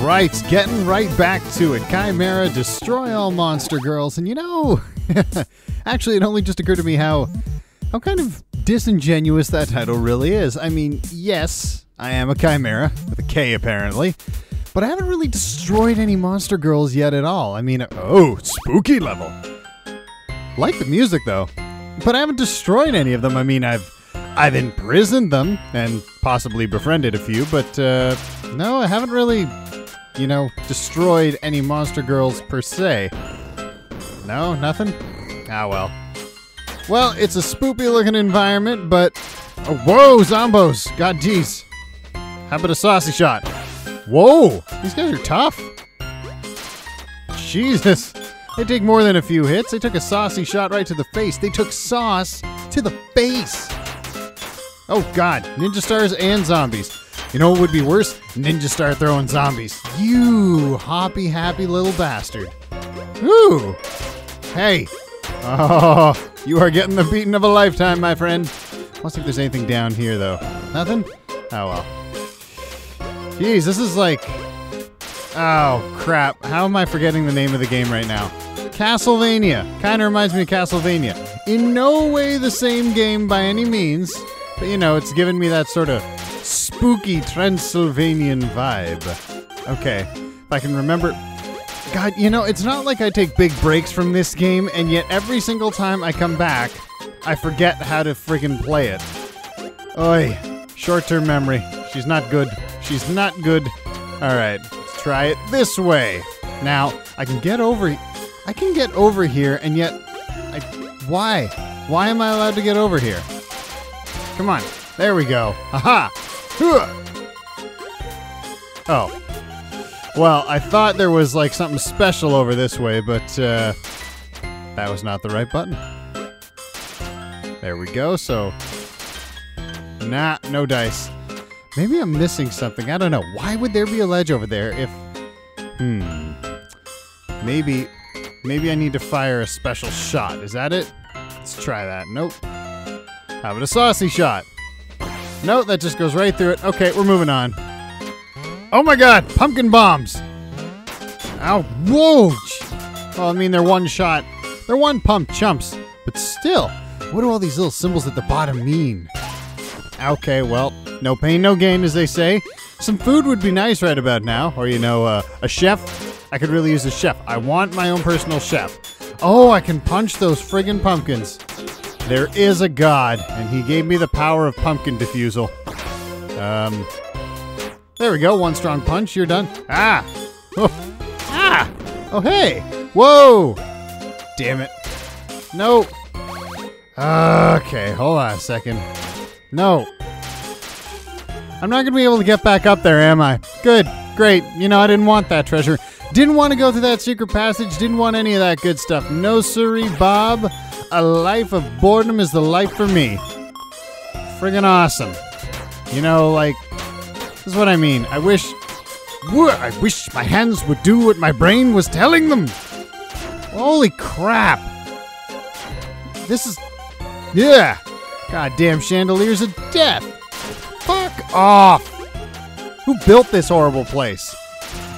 Right, getting right back to it. Khimera, destroy all monster girls. And you know, actually, it only just occurred to me how how kind of disingenuous that title really is. I mean, yes, I am a chimera with a K apparently, but I haven't really destroyed any monster girls yet at all. I mean, oh, spooky level. Like the music though, but I haven't destroyed any of them. I mean, I've I've imprisoned them and possibly befriended a few, but uh, no, I haven't really, you know, destroyed any monster girls per se. No, nothing. Ah well. Well, it's a spoopy looking environment, but oh, whoa, zombos! God, geez. How about a saucy shot? Whoa, these guys are tough. Jesus. They take more than a few hits. They took a saucy shot right to the face. They took sauce to the face. Oh god, ninja stars and zombies. You know what would be worse? Ninja start throwing zombies. You hoppy happy little bastard. Ooh. Hey. Oh, you are getting the beating of a lifetime, my friend. Let's see if there's anything down here though. Nothing? Oh well. Jeez, this is like Oh crap. How am I forgetting the name of the game right now? Castlevania. Kinda reminds me of Castlevania. In no way the same game by any means. But you know, it's given me that sort of spooky Transylvanian vibe. Okay, if I can remember. God, you know, it's not like I take big breaks from this game, and yet every single time I come back, I forget how to friggin' play it. Oi, short term memory. She's not good. She's not good. Alright, let's try it this way. Now, I can get over. I can get over here, and yet. I, why? Why am I allowed to get over here? Come on. There we go. Aha! Oh. Well, I thought there was like something special over this way, but uh, that was not the right button. There we go. So, nah, no dice. Maybe I'm missing something. I don't know. Why would there be a ledge over there if. Hmm. Maybe. Maybe I need to fire a special shot. Is that it? Let's try that. Nope. How about a saucy shot? No, that just goes right through it. Okay, we're moving on. Oh my god, pumpkin bombs! Ow, whoa! Well, I mean, they're one shot. They're one pump chumps. But still, what do all these little symbols at the bottom mean? Okay, well, no pain, no gain, as they say. Some food would be nice right about now. Or, you know, uh, a chef. I could really use a chef. I want my own personal chef. Oh, I can punch those friggin' pumpkins. There is a God, and he gave me the power of pumpkin diffusal. Um, there we go. One strong punch. You're done. Ah! Oh! Ah! Oh, hey! Whoa! Damn it. No. Okay, hold on a second. No. I'm not to be able to get back up there, am I? Good. Great. You know, I didn't want that treasure. Didn't want to go through that secret passage. Didn't want any of that good stuff. No, siree, Bob. A life of boredom is the life for me. Friggin' awesome. You know, like, this is what I mean. I wish. I wish my hands would do what my brain was telling them. Holy crap. This is. Yeah. Goddamn chandeliers of death. Fuck off. Who built this horrible place?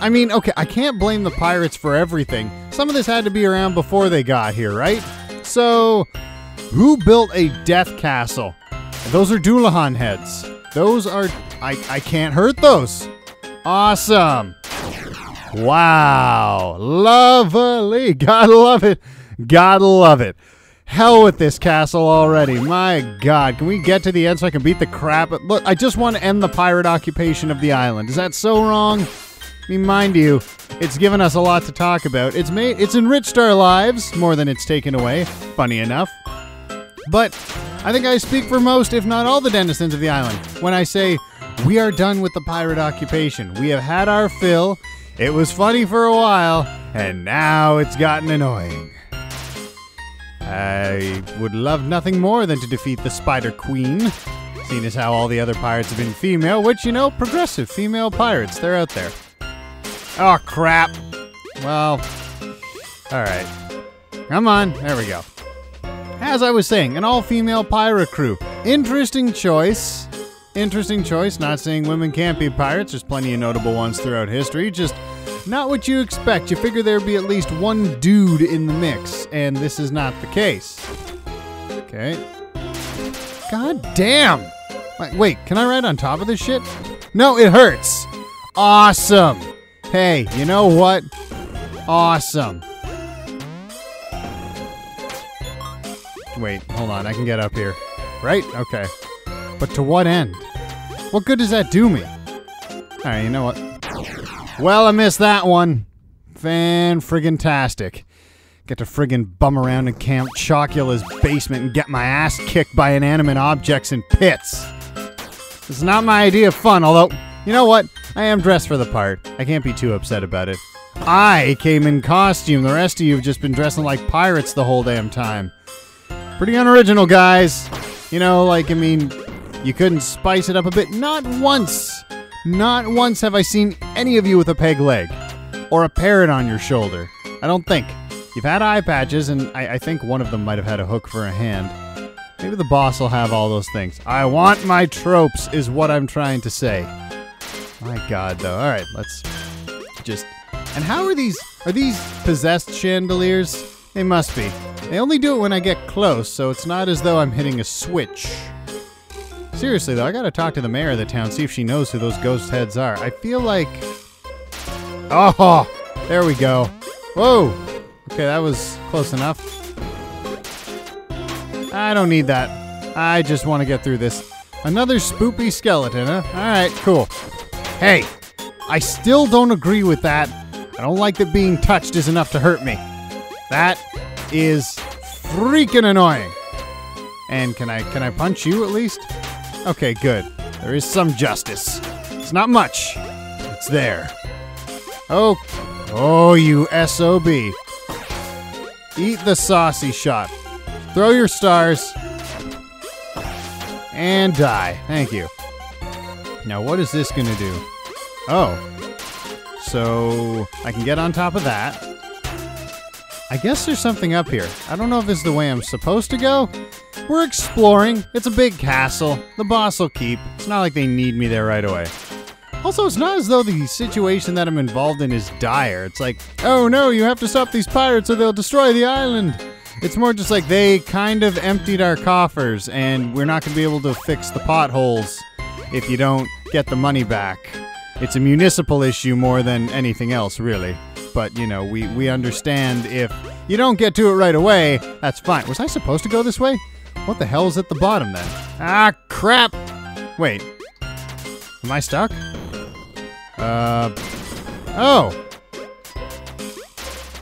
I mean, okay, I can't blame the pirates for everything. Some of this had to be around before they got here, right? So, who built a death castle? Those are Dullahan heads. Those are. I, I can't hurt those. Awesome. Wow. Lovely. Gotta love it. Gotta love it. Hell with this castle already. My god. Can we get to the end so I can beat the crap? Look, I just want to end the pirate occupation of the island. Is that so wrong? I mean, mind you, it's given us a lot to talk about. It's made it's enriched our lives more than it's taken away, funny enough. But I think I speak for most, if not all, the denizens of the island when I say we are done with the pirate occupation. We have had our fill. It was funny for a while, and now it's gotten annoying. I would love nothing more than to defeat the Spider Queen, seeing as how all the other pirates have been female, which, you know, progressive female pirates, they're out there. Oh, crap. Well, alright. Come on, there we go. As I was saying, an all female pirate crew. Interesting choice. Interesting choice. Not saying women can't be pirates. There's plenty of notable ones throughout history. Just not what you expect. You figure there'd be at least one dude in the mix, and this is not the case. Okay. God damn! Wait, can I ride on top of this shit? No, it hurts. Awesome. Hey, you know what? Awesome. Wait, hold on. I can get up here. Right? Okay. But to what end? What good does that do me? Alright, you know what? Well, I missed that one. Fan friggin' tastic. Get to friggin' bum around in Count Chocula's basement and get my ass kicked by inanimate objects in pits. This is not my idea of fun, although, you know what? I am dressed for the part. I can't be too upset about it. I came in costume. The rest of you have just been dressing like pirates the whole damn time. Pretty unoriginal, guys. You know, like, I mean, you couldn't spice it up a bit. Not once. Not once have I seen any of you with a peg leg or a parrot on your shoulder. I don't think. You've had eye patches, and I, I think one of them might have had a hook for a hand. Maybe the boss will have all those things. I want my tropes, is what I'm trying to say. My god, though. Alright, let's just. And how are these. Are these possessed chandeliers? They must be. They only do it when I get close, so it's not as though I'm hitting a switch. Seriously, though, I gotta talk to the mayor of the town, see if she knows who those ghost heads are. I feel like. Oh! There we go. Whoa! Okay, that was close enough. I don't need that. I just want to get through this. Another spoopy skeleton, huh? Alright, cool. Hey! I still don't agree with that. I don't like that being touched is enough to hurt me. That is freaking annoying. And can I can I punch you at least? Okay, good. There is some justice. It's not much. It's there. Oh, oh, you SOB. Eat the saucy shot. Throw your stars. And die. Thank you. Now, what is this to do? Oh. So, I can get on top of that. I guess there's something up here. I don't know if this is the way I'm supposed to go. We're exploring. It's a big castle. The boss will keep. It's not like they need me there right away. Also, it's not as though the situation that I'm involved in is dire. It's like, oh no, you have to stop these pirates or they'll destroy the island. It's more just like they kind of emptied our coffers and we're not going to be able to fix the potholes if you don't get the money back. It's a municipal issue more than anything else, really. But, you know, we, we understand if you don't get to it right away, that's fine. Was I supposed to go this way? What the hell is at the bottom then? Ah, crap! Wait. Am I stuck? Uh. Oh!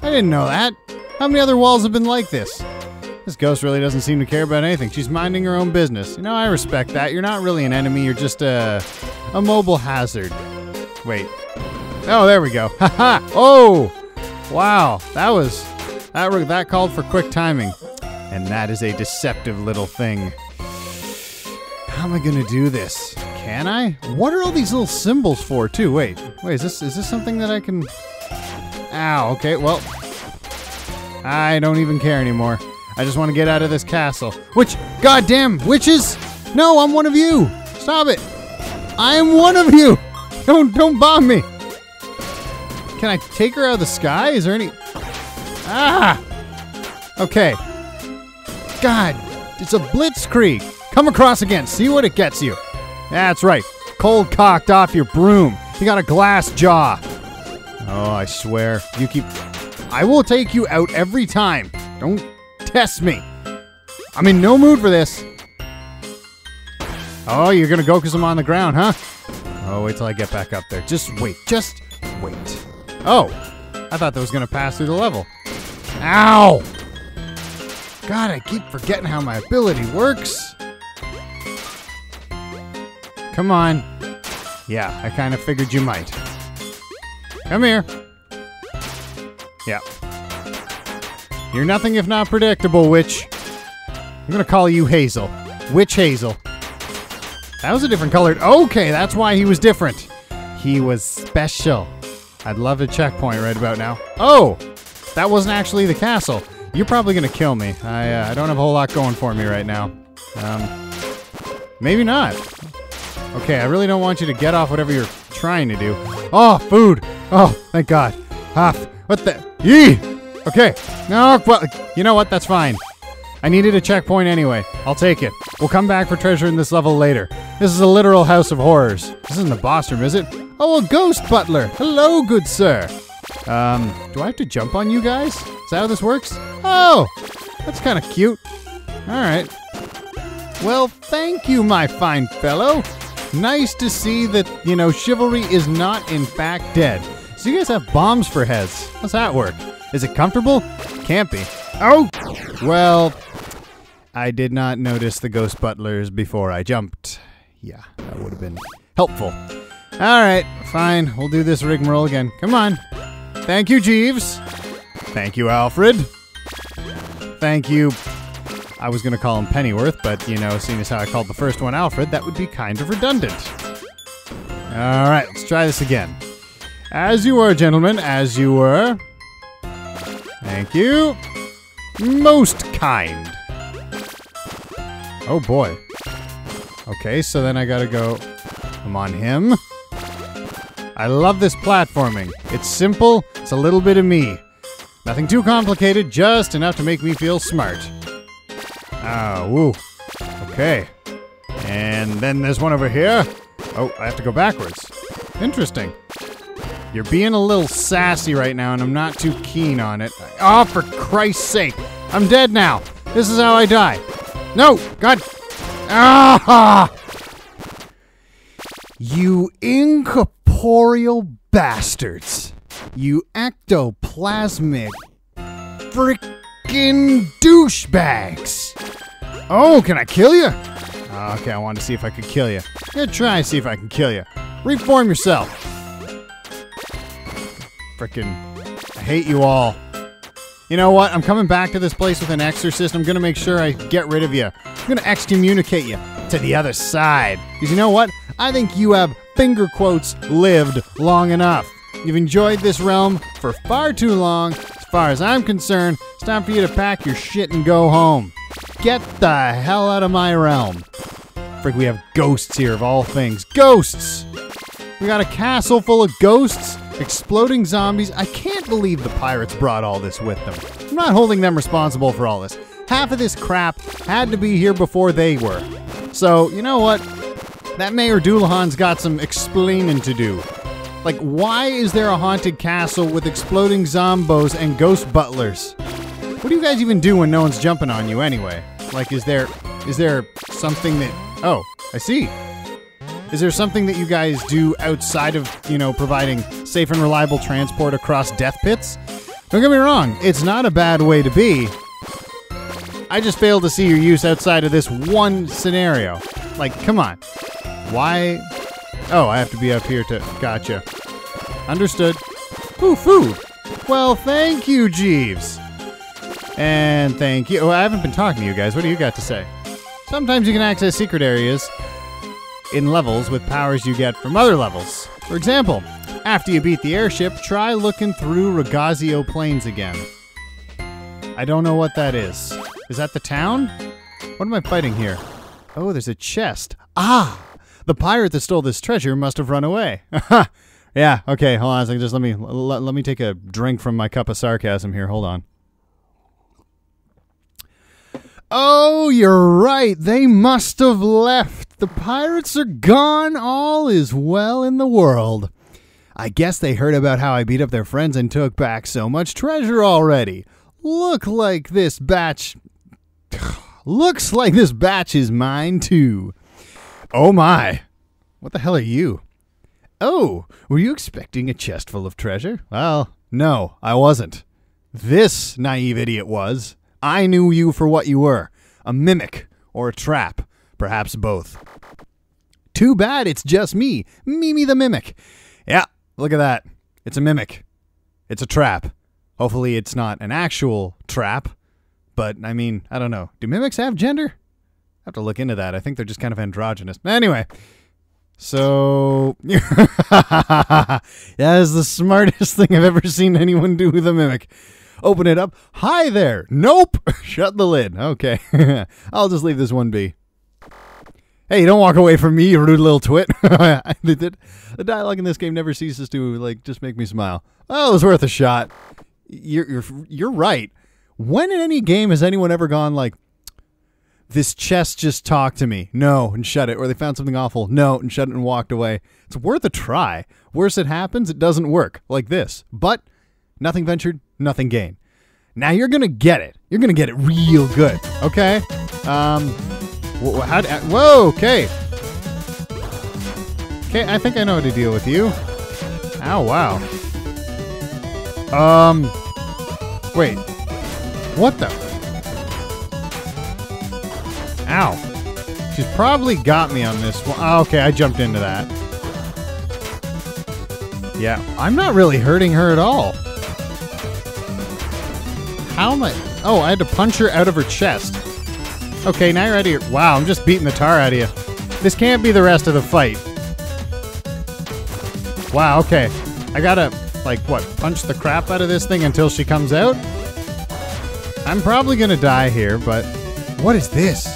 I didn't know that. How many other walls have been like this? This ghost really doesn't seem to care about anything. She's minding her own business. You know, I respect that. You're not really an enemy, you're just a, a mobile hazard. Wait. Oh, there we go. Haha! oh! Wow, that was. That, that called for quick timing. And that is a deceptive little thing. How am I gonna do this? Can I? What are all these little symbols for, too? Wait, wait, is this is this something that I can? Ow. Okay, well, I don't even care anymore. I just want to get out of this castle. Which, goddamn, witches! No, I'm one of you. Stop it! I am one of you. Don't don't bomb me. Can I take her out of the sky? Is there any? Ah. Okay. God, it's a blitzkrieg. Come across again. See what it gets you. That's right. Cold cocked off your broom. You got a glass jaw. Oh, I swear. You keep. I will take you out every time. Don't test me. I'm in no mood for this. Oh, you're gonna go because I'm on the ground, huh? Oh, wait till I get back up there. Just wait. Just wait. Oh, I thought that was gonna pass through the level. Ow! God, I keep forgetting how my ability works. Come on. Yeah, I kind of figured you might. Come here. Yeah. You're nothing if not predictable, witch. I'm gonna call you Hazel. Witch Hazel. That was a different colored. Okay, that's why he was different. He was special. I'd love a checkpoint right about now. Oh, that wasn't actually the castle. You're probably gonna kill me. I uh, I don't have a whole lot going for me right now. Um, maybe not. Okay, I really don't want you to get off whatever you're trying to do. Oh, food. Oh, thank God. Ah, what the? Yee! Okay. No, well, you know what? That's fine. I needed a checkpoint anyway. I'll take it. We'll come back for treasure in this level later. This is a literal house of horrors. This isn't the boss room, is it? Oh, a ghost butler. Hello, good sir. Um, do I have to jump on you guys? Is that how this works? Oh, that's kind of cute. All right. Well, thank you, my fine fellow. Nice to see that, you know, chivalry is not in fact dead. So you guys have bombs for heads. How's that work? Is it comfortable? Can't be. Oh! Well, I did not notice the ghost butlers before I jumped. Yeah, that would have been helpful. All right, fine. We'll do this rigmarole again. Come on. Thank you, Jeeves. Thank you, Alfred. Thank you. I was going to call him Pennyworth, but, you know, seeing as how I called the first one Alfred, that would be kind of redundant. All right, let's try this again. As you were, gentlemen, as you were. Thank you. Most kind. Oh boy. Okay, so then I gotta go. I'm on him. I love this platforming. It's simple, it's a little bit of me. Nothing too complicated, just enough to make me feel smart. Ah, woo. Okay. And then there's one over here. Oh, I have to go backwards. Interesting. You're being a little sassy right now, and I'm not too keen on it. Oh, for Christ's sake. I'm dead now. This is how I die. No! God! Ah! You incorporeal bastards. You ectoplasmic frickin' douchebags. Oh, can I kill you? Okay, I wanted to see if I could kill you. Yeah, try and see if I can kill you. Reform yourself. Frickin', I hate you all. You know what? I'm coming back to this place with an exorcist. I'm gonna make sure I get rid of you. I'm gonna excommunicate you to the other side. Because you know what? I think you have, finger quotes, lived long enough. You've enjoyed this realm for far too long. As far as I'm concerned, it's time for you to pack your shit and go home. Get the hell out of my realm. Frick, we have ghosts here of all things. Ghosts! We got a castle full of ghosts, exploding zombies. I can't believe the pirates brought all this with them. I'm not holding them responsible for all this. Half of this crap had to be here before they were. So, you know what? That Mayor Dullahan's got some explaining to do. Like, why is there a haunted castle with exploding zombos and ghost butlers? What do you guys even do when no one's jumping on you anyway? Like, is there is there something that? Oh, I see. Is there something that you guys do outside of you know providing safe and reliable transport across death pits? Don't get me wrong, it's not a bad way to be. I just fail to see your use outside of this one scenario. Like, come on. Why? Oh, I have to be up here to. Gotcha. Understood. Ooh, food. Well, thank you, Jeeves. And thank you. Oh, I haven't been talking to you guys. What do you got to say? Sometimes you can access secret areas in levels with powers you get from other levels. For example, after you beat the airship, try looking through Ragazio Plains again. I don't know what that is. Is that the town? What am I fighting here? Oh, there's a chest. Ah! The pirate that stole this treasure must have run away. yeah, okay, hold on a second. Just let me let me take a drink from my cup of sarcasm here. Hold on. Oh, you're right. They must have left. The pirates are gone. All is well in the world. I guess they heard about how I beat up their friends and took back so much treasure already. Look like this batch. Looks like this batch is mine too. Oh my. What the hell are you? Oh, were you expecting a chest full of treasure? Well, no, I wasn't. This naive idiot was. I knew you for what you were a mimic or a trap, perhaps both. Too bad it's just me, Mimi the mimic. Yeah, look at that. It's a mimic. It's a trap. Hopefully, it's not an actual trap, but I mean, I don't know. Do mimics have gender? I have to look into that. I think they're just kind of androgynous. Anyway, so that is the smartest thing I've ever seen anyone do with a mimic. Open it up. Hi there. Nope. Shut the lid. Okay. I'll just leave this one be. Hey, don't walk away from me, you rude little twit. the, dialogue in this game never ceases to like just make me smile. Oh, it was worth a shot. You're you're you're right. When in any game has anyone ever gone like, this chest just talked to me? No, and shut it. Or they found something awful. No, and shut it and walked away. It's worth a try. Worse it happens, it doesn't work like this. But nothing ventured, nothing gained. Now you're gonna get it. You're gonna get it real good. Okay. Um. Wh- how? Whoa. Okay. Okay. I think I know how to deal with you. Ow. Wow. Um. Wait. What the? Ow. She's probably got me on this one. Oh, okay, I jumped into that. Yeah, I'm not really hurting her at all. How am I? Oh, I had to punch her out of her chest. Okay, now you're out of here. Wow, I'm just beating the tar out of you. This can't be the rest of the fight. Wow, okay. I gotta, like, what, punch the crap out of this thing until she comes out? I'm probably gonna die here, but what is this?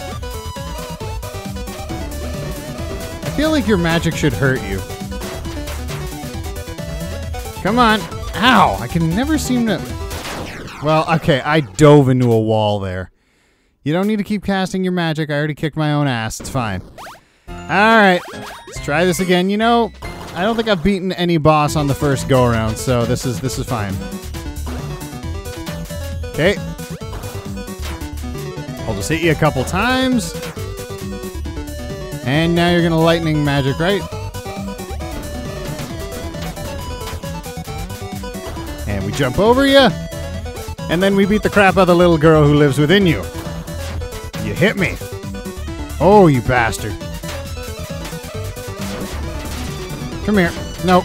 I feel like your magic should hurt you. Come on. Ow! I can never seem to. Well, okay, I dove into a wall there. You don't need to keep casting your magic. I already kicked my own ass. It's fine. Alright, let's try this again. You know, I don't think I've beaten any boss on the first go around, so this is this is fine. Okay. I'll just hit you a couple times. And now you're gonna lightning magic, right? And we jump over you. And then we beat the crap out of the little girl who lives within you. You hit me. Oh, you bastard. Come here. No.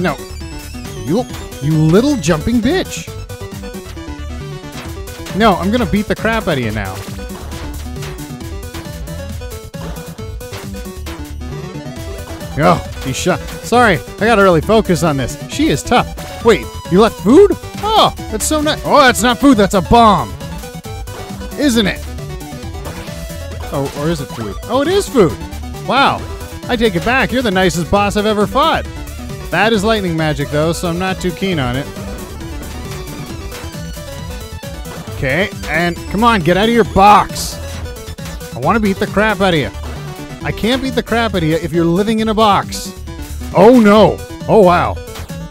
No. You you little jumping bitch. No, I'm gonna beat the crap out of you now. Oh, you shot. Sorry, I gotta really focus on this. She is tough. Wait, you left food? Oh, that's so nice. Oh, that's not food, that's a bomb. Isn't it? Oh, or is it food? Oh, it is food. Wow. I take it back. You're the nicest boss I've ever fought. That is lightning magic, though, so I'm not too keen on it. Okay, and come on, get out of your box. I want to beat the crap out of you. I can't beat the crap out of you if you're living in a box. Oh no. Oh wow.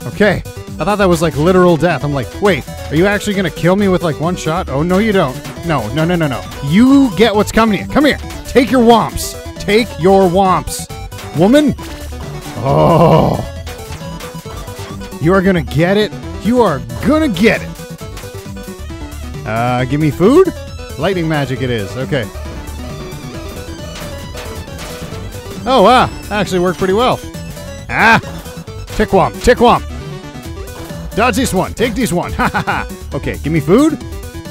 Okay. I thought that was like literal death. I'm like, wait, are you actually gonna kill me with like one shot? Oh no, you don't. No, no, no, no, no. You get what's coming to you. Come here. Take your womps. Take your womps. Woman. Oh. You are gonna get it. You are gonna get it. Uh, give me food? Lightning magic it is. Okay. Oh, wow. That actually worked pretty well. Ah! Tickwomp, tickwomp. Dodge this one. Take this one. Ha ha ha. Okay, give me food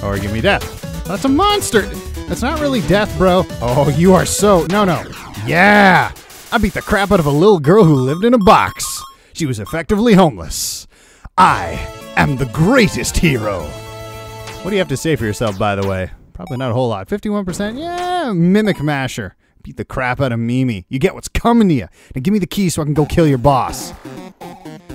or give me death. That's a monster. That's not really death, bro. Oh, you are so. No, no. Yeah! I beat the crap out of a little girl who lived in a box. She was effectively homeless. I am the greatest hero. What do you have to say for yourself, by the way? Probably not a whole lot. 51%? Yeah, Mimic Masher. Beat the crap out of Mimi. You get what's coming to you. Now give me the key so I can go kill your boss.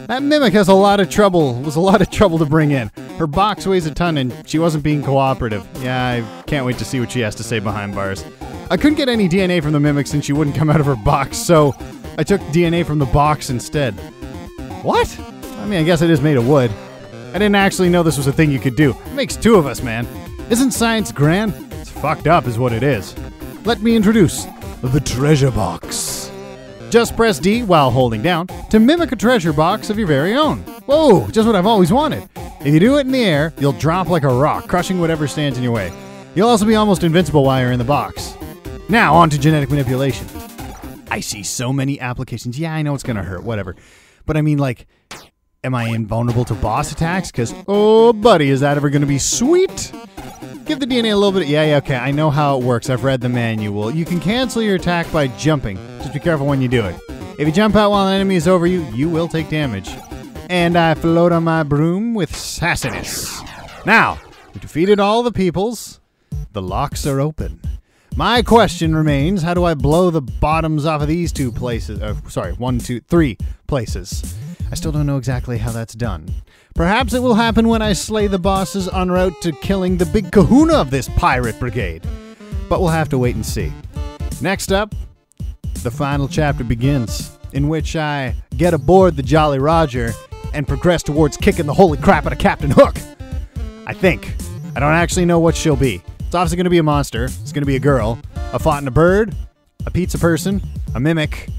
That Mimic has a lot of trouble. Was a lot of trouble to bring in. Her box weighs a ton and she wasn't being cooperative. Yeah, I can't wait to see what she has to say behind bars. I couldn't get any DNA from the Mimic since she wouldn't come out of her box, so I took DNA from the box instead. What? I mean, I guess it is made of wood. I didn't actually know this was a thing you could do. It makes two of us, man. Isn't science grand? It's fucked up, is what it is. Let me introduce the treasure box. Just press D while holding down to mimic a treasure box of your very own. Whoa, just what I've always wanted. If you do it in the air, you'll drop like a rock, crushing whatever stands in your way. You'll also be almost invincible while you're in the box. Now, on to genetic manipulation. I see so many applications. Yeah, I know it's gonna hurt, whatever. But I mean, like, am I invulnerable to boss attacks? Because, oh, buddy, is that ever gonna be sweet? Give the DNA a little bit. Yeah, yeah, okay. I know how it works. I've read the manual. You can cancel your attack by jumping. Just be careful when you do it. If you jump out while an enemy is over you, you will take damage. And I float on my broom with sassiness. Now, we defeated all the peoples. The locks are open. My question remains how do I blow the bottoms off of these two places? Uh, sorry, one, two, three places. I still don't know exactly how that's done. Perhaps it will happen when I slay the bosses en route to killing the big kahuna of this pirate brigade. But we'll have to wait and see. Next up, the final chapter begins, in which I get aboard the Jolly Roger and progress towards kicking the holy crap out of Captain Hook. I think. I don't actually know what she'll be. It's obviously going to be a monster. It's going to be a girl. A fought in a bird, a pizza person, a mimic,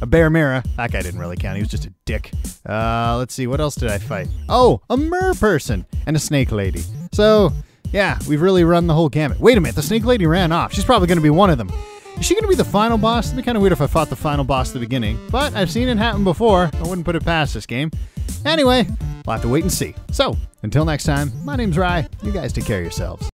a bear mirror. That guy didn't really count. He was just a dick. Uh, let's see. What else did I fight? Oh, a mer person and a snake lady. So, yeah, we've really run the whole gamut. Wait a minute. The snake lady ran off. She's probably going to be one of them. Is she going to be the final boss? It'd be kind of weird if I fought the final boss at the beginning, but I've seen it happen before. I wouldn't put it past this game. Anyway, we'll have to wait and see. So, until next time, my name's Ry. You guys take care of yourselves.